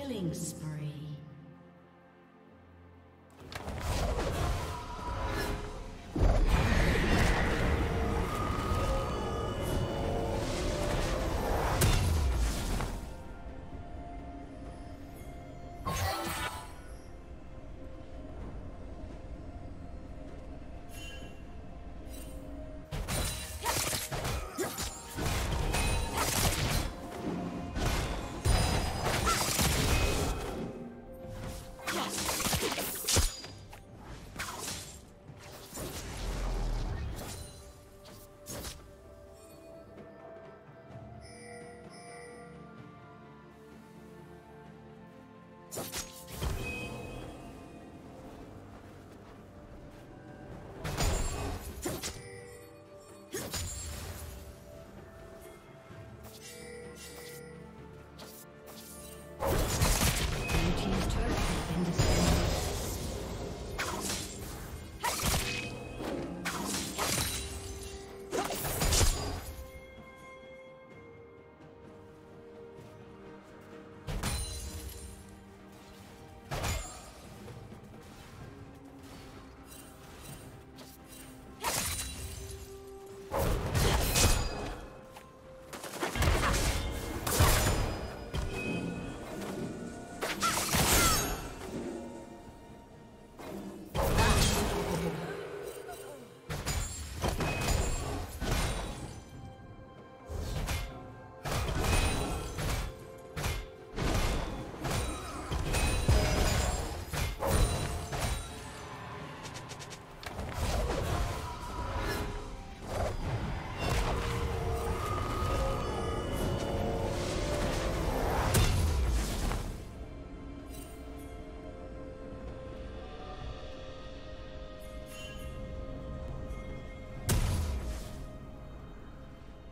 Killing spree.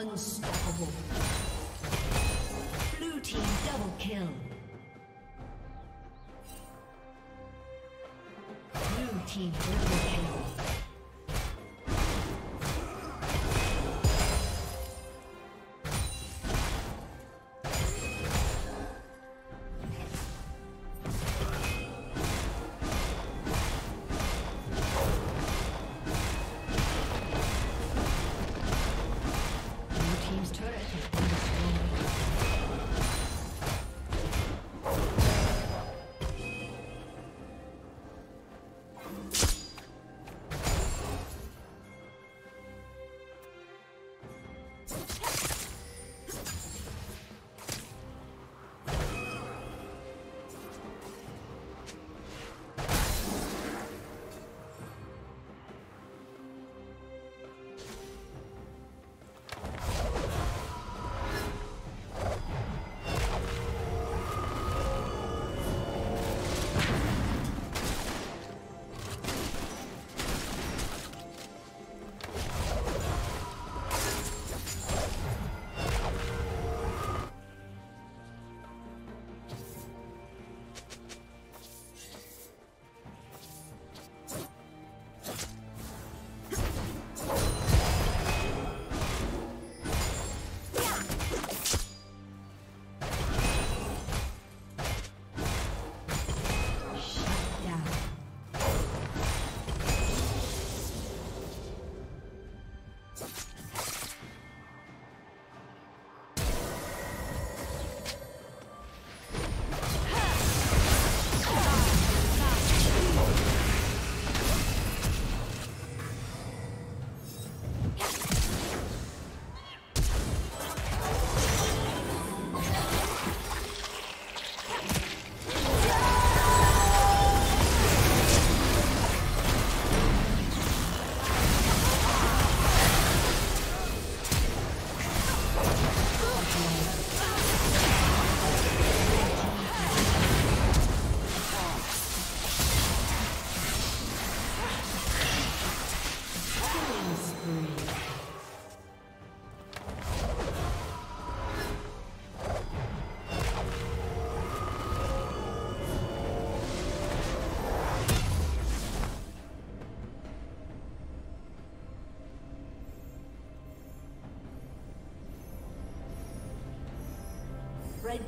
Unstoppable. Blue team double kill. Blue team double kill.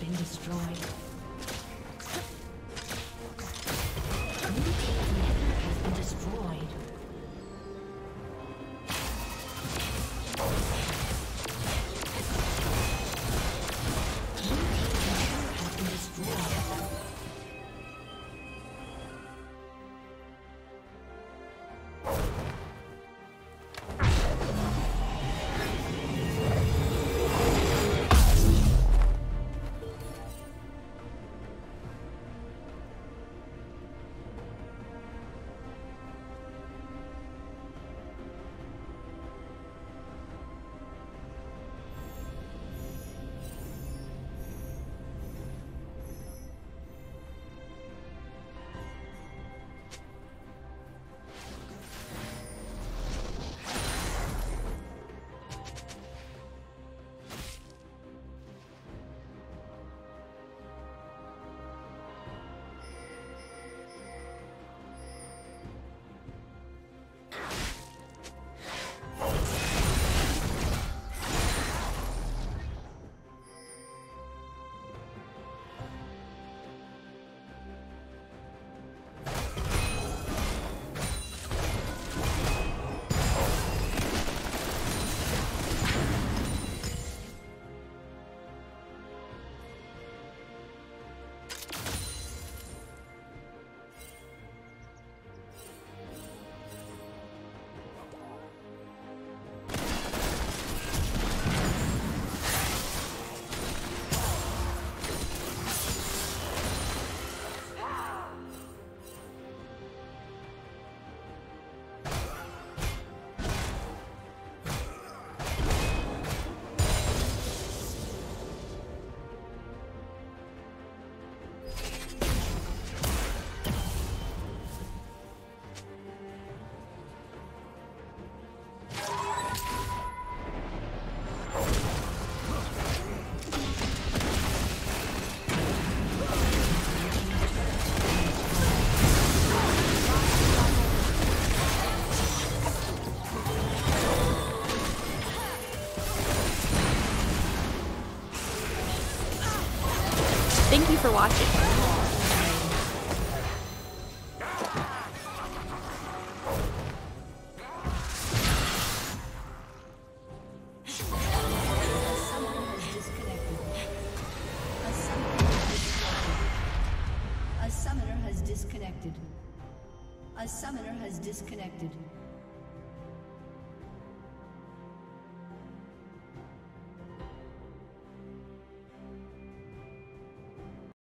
Been destroyed.